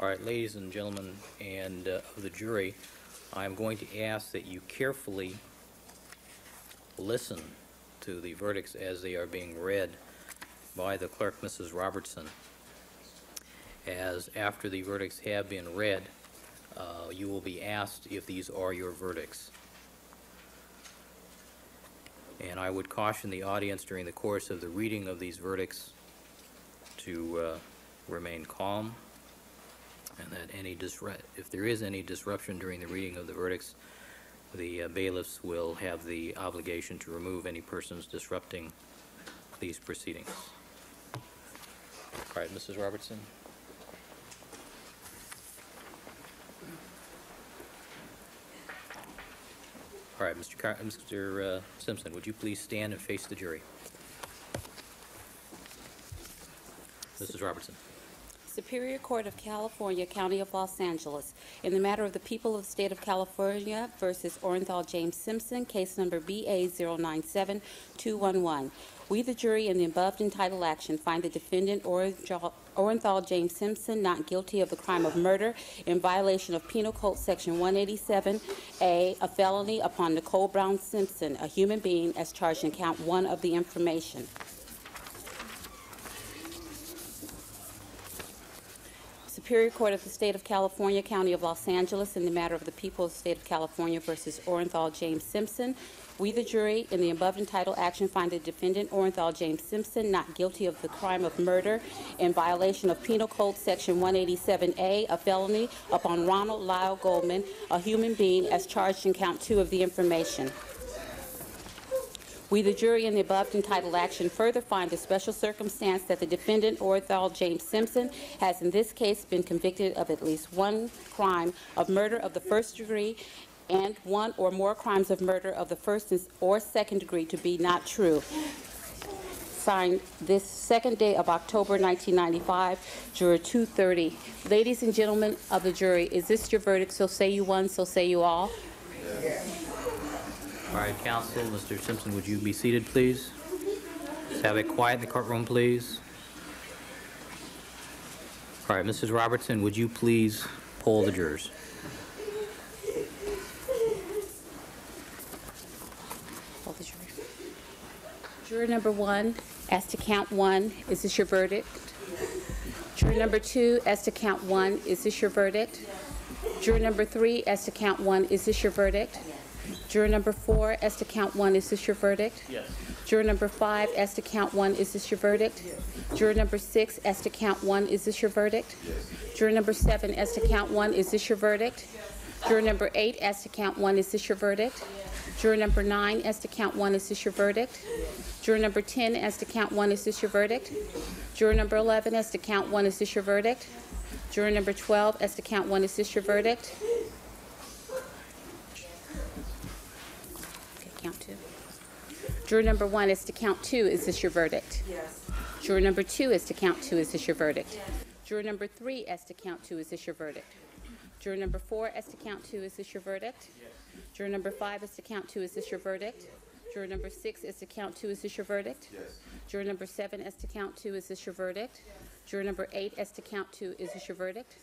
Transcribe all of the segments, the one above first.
All right, ladies and gentlemen, and uh, of the jury, I'm going to ask that you carefully listen to the verdicts as they are being read by the clerk, Mrs. Robertson. As after the verdicts have been read, uh, you will be asked if these are your verdicts. And I would caution the audience during the course of the reading of these verdicts to uh, remain calm, and that any disrupt, if there is any disruption during the reading of the verdicts, the uh, bailiffs will have the obligation to remove any persons disrupting these proceedings. All right, Mrs. Robertson? All right, Mr. Car- Mr. uh, Simpson, would you please stand and face the jury? Mrs. Robertson? Superior Court of California, County of Los Angeles, in the matter of the people of the state of California versus Orenthal James Simpson, case number BA 097211. We, the jury, in the above entitled action, find the defendant Orenthal James Simpson not guilty of the crime of murder in violation of Penal Code Section 187A, a felony upon Nicole Brown Simpson, a human being, as charged in count one of the information. Superior Court of the State of California, County of Los Angeles, in the matter of the people of the State of California versus Orenthal James Simpson. We, the jury, in the above entitled action, find the defendant Orenthal James Simpson not guilty of the crime of murder in violation of Penal Code Section 187A, a felony upon Ronald Lyle Goldman, a human being, as charged in count two of the information. We, the jury, in the above entitled action, further find the special circumstance that the defendant, Orenthal James Simpson, has in this case been convicted of at least one crime of murder of the first degree and one or more crimes of murder of the first or second degree to be not true. Signed this second day of October 1995, Juror 230. Ladies and gentlemen of the jury, is this your verdict? So say you one, so say you all. All right, counsel, Mr. Simpson, would you be seated, please? Let's have it quiet in the courtroom, please. All right, Mrs. Robertson, would you please poll the jurors? Hold the jury. Juror number one, as to count one, is this your verdict? Juror number two, as to count one, is this your verdict? Juror number three, as to count one, is this your verdict? Juror number four, as to count one, is this your verdict? Yes. Juror number five, as to count one, is this your verdict? Yes. Juror number six, as to count one, is this your verdict? Yes. Juror number seven, as to count one, is this your verdict? Yes. Juror number eight, as to count one, is this your verdict? Yes. Juror number nine, as to count one, is this your verdict? Yes. Juror number 10, as to count one, is this your verdict? Yes. Juror number 11, as to count one, is this your verdict? Yes. Juror number 12, as to count one, is this your verdict? Okay, count two. Juror number one, as to count two, is this your verdict? Yes. Juror number two, as to count two, is this your verdict? Juror number three, as to count two, is this your verdict? Juror number four, as to count two, is this your verdict? Juror number five, as to count two, is this your verdict? Juror number six, as to count two, is this your verdict? Yes. Juror number seven, as to count two, is this your verdict? Juror number eight, as to count two, is this your verdict?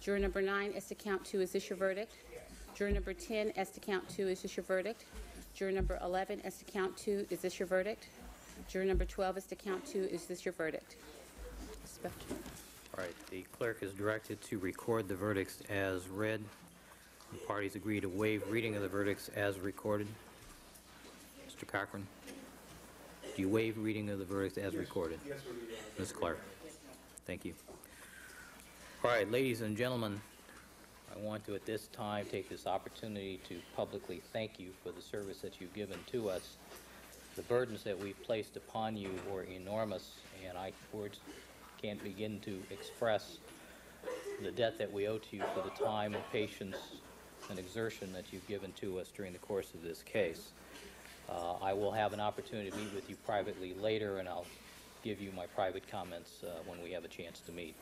Juror number nine, as to count two, is this your verdict? Juror number 10, as to count two, is this your verdict? Juror number 11, as to count two, is this your verdict? Juror number 12, as to count two, is this your verdict? Inspector. All right, the clerk is directed to record the verdicts as read. The parties agree to waive reading of the verdicts as recorded. Mr. Cochran, do you waive reading of the verdicts as recorded? Yes, sir. Ms. Clark? Thank you. All right, ladies and gentlemen, I want to at this time take this opportunity to publicly thank you for the service that you've given to us. The burdens that we've placed upon you were enormous, and I, words can't begin to express the debt that we owe to you for the time and patience and exertion that you've given to us during the course of this case. Uh, I will have an opportunity to meet with you privately later, and I'll give you my private comments uh, when we have a chance to meet.